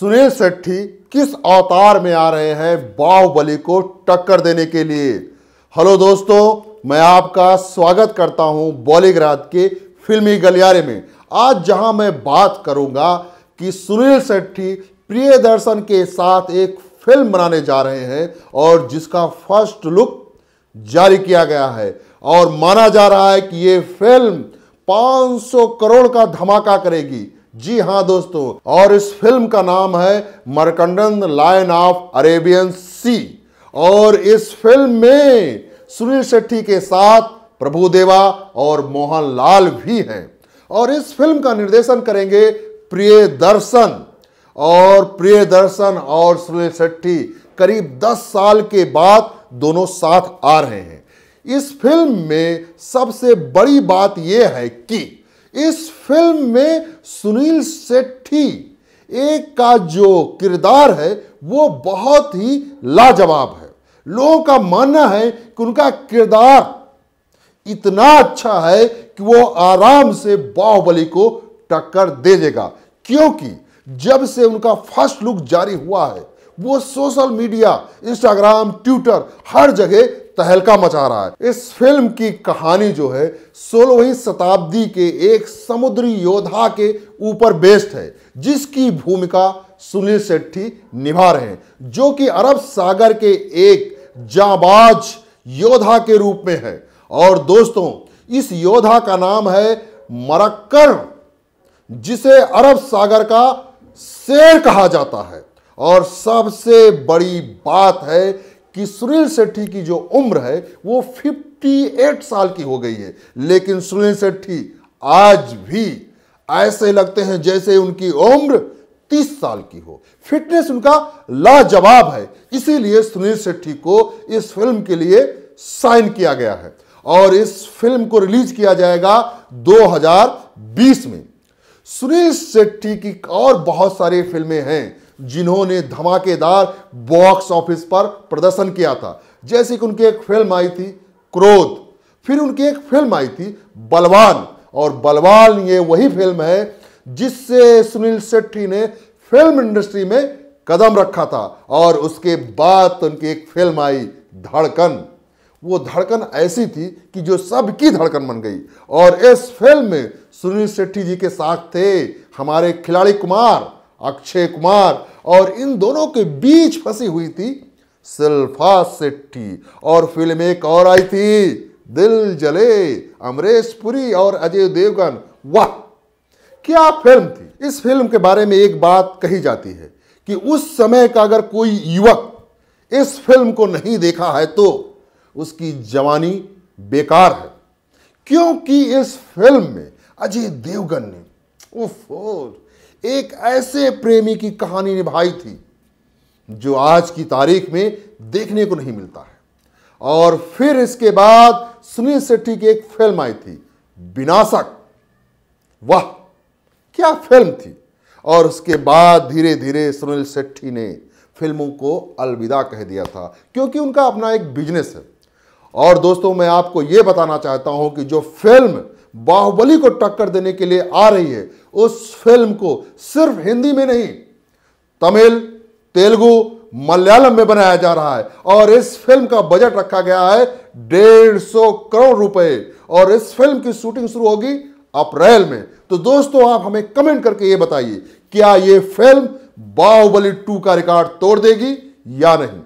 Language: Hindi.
सुनील शेट्टी किस अवतार में आ रहे हैं बाहुबली को टक्कर देने के लिए? हेलो दोस्तों, मैं आपका स्वागत करता हूँ बॉलीग्राद के फिल्मी गलियारे में। आज जहाँ मैं बात करूँगा कि सुनील शेट्टी प्रिय दर्शन के साथ एक फ़िल्म बनाने जा रहे हैं और जिसका फ़र्स्ट लुक जारी किया गया है और माना जा रहा है कि ये फ़िल्म 500 करोड़ का धमाका करेगी। जी हाँ दोस्तों, और इस फ़िल्म का नाम है Marakkar lion of Arabian sea. और इस फ़िल्म में सुनील शेट्टी के साथ प्रभुदेवा और मोहनलाल भी हैं। और इस फ़िल्म का निर्देशन करेंगे प्रिय दर्शन और प्रिय दर्शन और सुनील शेट्टी करीब 10 साल के बाद दोनों साथ आ रहे हैं। इस फ़िल्म में सबसे बड़ी बात यह है कि इस फ़िल्म में सुनील शेट्टी, एक का जो किरदार है, वो बहुत ही लाजवाब है। लोगों का मानना है कि उनका किरदार इतना अच्छा है कि वो आराम से बाहुबली को टक्कर दे देगा। क्योंकि जब से उनका फ़र्स्ट लुक जारी हुआ है, वो सोशल मीडिया, इंस्टाग्राम, ट्विटर, हर जगह तहलका मचा रहा है। इस फ़िल्म की कहानी जो है, सोलहवीं शताब्दी के एक समुद्री योद्धा के ऊपर बेस्ड है, जिसकी भूमिका सुनील शेट्टी निभा रहे हैं, जो कि अरब सागर के एक जाबाज योद्धा के रूप में है। और दोस्तों, इस योद्धा का नाम है मरक्कर जिसे अरब सागर का शेर कहा जाता है। और सबसे बड़ी बात है कि सुनील शेट्टी की जो उम्र है, वो 58 साल की हो गई है। लेकिन सुनील शेट्टी आज भी ऐसे लगते हैं जैसे उनकी उम्र 30 साल की हो। फिटनेस उनका लाजवाब है। इसीलिए सुनील शेट्टी को इस फ़िल्म के लिए साइन किया गया है। और इस फ़िल्म को रिलीज़ किया जाएगा 2020 में। सुनील शेट्टी की और बहुत सारी फ़िल्में हैं। जिन्होंने धमाकेदार बॉक्स ऑफ़िस पर प्रदर्शन किया था। जैसे कि उनकी एक फ़िल्म आई थी, क्रोध। फिर उनकी एक फ़िल्म आई थी, बलवान। और बलवान ये वही फ़िल्म है जिससे सुनील शेट्टी ने फ़िल्म इंडस्ट्री में कदम रखा था और उसके बाद तो उनकी एक फ़िल्म आई, धड़कन। वो धड़कन ऐसी थी कि जो सबकी धड़कन बन गई। और इस फ़िल्म में सुनील शेट्टी जी के साथ थे हमारे खिलाड़ी कुमार। अक्षय कुमार और इन दोनों के बीच फंसी हुई थी सिल्फा शेट्टी और फ़िल्म एक और आई थी, दिल जले, अमरीश पुरी और अजय देवगन। वाह! क्या फ़िल्म थी? इस फ़िल्म के बारे में एक बात कही जाती है कि उस समय का अगर कोई युवक इस फ़िल्म को नहीं देखा है तो उसकी जवानी बेकार है। क्योंकि इस फ़िल्म में अजय देवगन ने, उफ एक ऐसे प्रेमी की कहानी निभाई थी, जो आज की तारीख में देखने को नहीं मिलता है। और फिर इसके बाद सुनील शेट्टी की एक फ़िल्म आई थी विनाशक वाह, क्या फ़िल्म थी। और उसके बाद धीरे धीरे सुनील शेट्टी ने फ़िल्मों को अलविदा कह दिया था, क्योंकि उनका अपना एक बिज़नेस है। और दोस्तों, मैं आपको यह बताना चाहता हूँ कि जो फ़िल्म बाहुबली को टक्कर देने के लिए आ रही है। उस फ़िल्म को सिर्फ़ हिंदी में नहीं, तमिल, तेलुगु, मलयालम में बनाया जा रहा है और इस फ़िल्म का बजट रखा गया है डेढ़ सौ करोड़ रुपए। और इस फ़िल्म की शूटिंग शुरू होगी अप्रैल में। तो दोस्तों, आप हमें कमेंट करके ये बताइए, क्या ये फ़िल्म बाहुबली टू का रिकॉर्ड तोड़ देगी या नहीं?